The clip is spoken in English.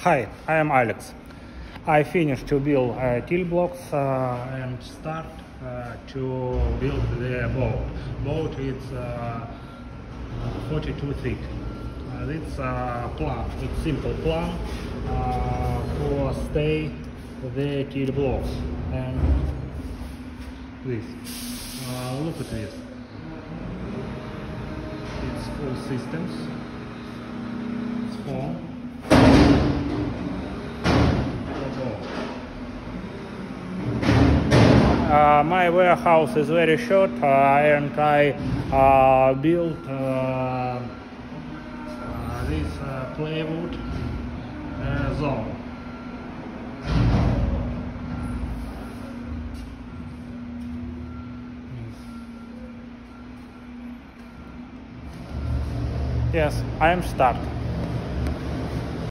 Hi, I am Alex. I finished to build uh, till blocks uh, and start uh, to build the boat. Boat is uh, 42 feet. Uh, it's a plan, it's simple plan uh, for stay the till blocks. And this, uh, look at this. It's full systems. It's foam. Uh, my warehouse is very short uh, and I uh, built uh, uh, this uh, plywood zone. Yes, I am stuck.